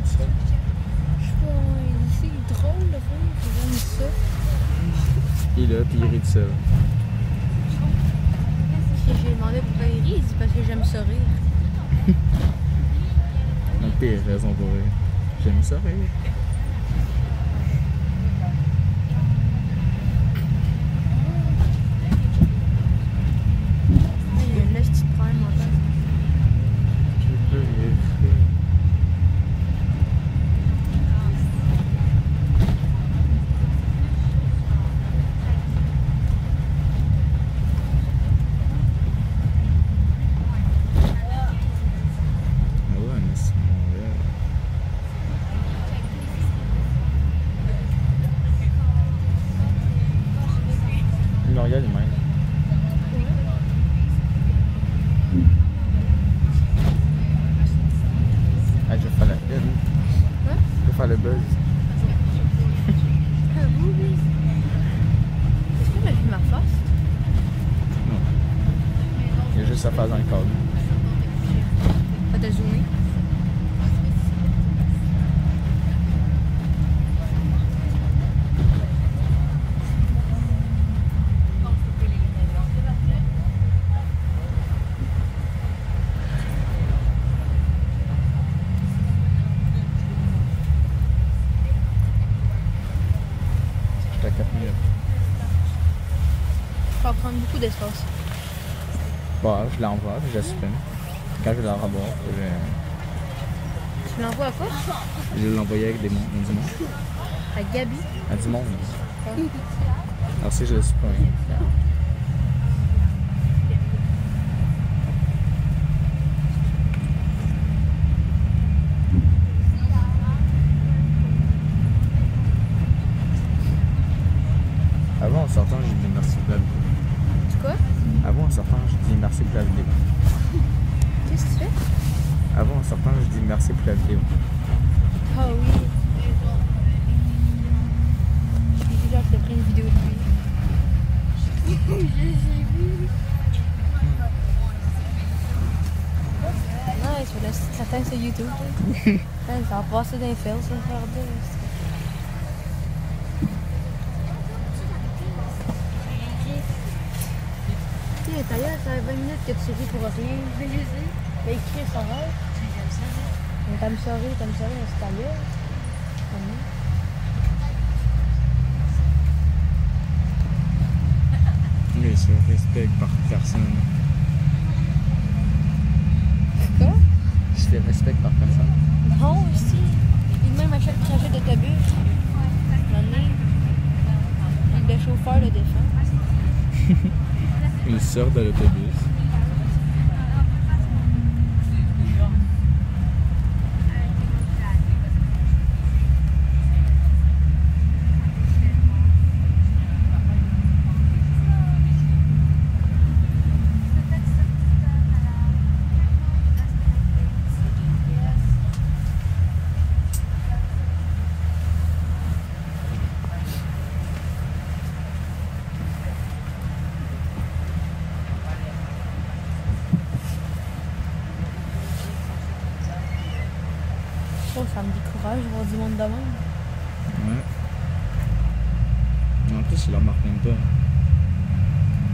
heet ze? Drôle gewoon zo. Il a, puis il rit de ça. J'ai demandé pourquoi il rit, c'est parce que j'aime ça rire. La pire raison pour rire. J'aime ça rire. Le buzz. Est-ce que j'ai vu ma face? Non. Il y a juste sa face dans le cadre. Ah, t'as zoomé? À 4 minutes. Ça va prendre beaucoup d'espace. Bon, je l'envoie, puis je la supprime. Quand je la revoir, je vais, Tu l'envoies à quoi? je vais l'envoyer avec des mon- du monde. À Gabi. À du monde. Alors si je le supprime. Avant en sortant, j'ai dit merci pour la vidéo. Tu quoi? Avant en sortant, je dis merci pour la vidéo. Qu'est-ce que tu fais? Sortant, je dis merci pour la vidéo. Ah oui. J'ai déjà pris une vidéo de lui. Ouais, sur le site certain sur YouTube. Ouais, ça va passer d'un fil, ça va faire deux. Tu sais, d'ailleurs, ça fait 20 minutes que tu ris pour rien. Mais écrit ça va. Ça rire, t'aimes ça rire, c'est ailleurs. Mais je respecte par personne. Quoi? Je les respecte par personne. Non, aussi. Et même à chaque trajet d'autobus, le chauffeur le défend. Ils sortent de l'autobus. Oh, ça me décourage voir du monde de même. Ouais. En plus, je le remarque même pas.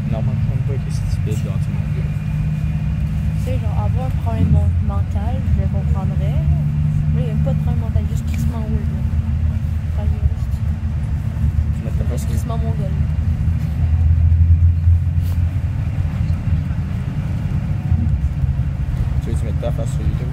Je ne remarque même pas que tu fais dans tout le monde. Tu sais, genre, avoir un problème mental, je le comprendrais. Mais il n'y a pas de problème mental, juste crissement là. Enfin, juste- Tu mets ta face Juste crissement mongol. Tu veux que tu mettes ta face sur YouTube?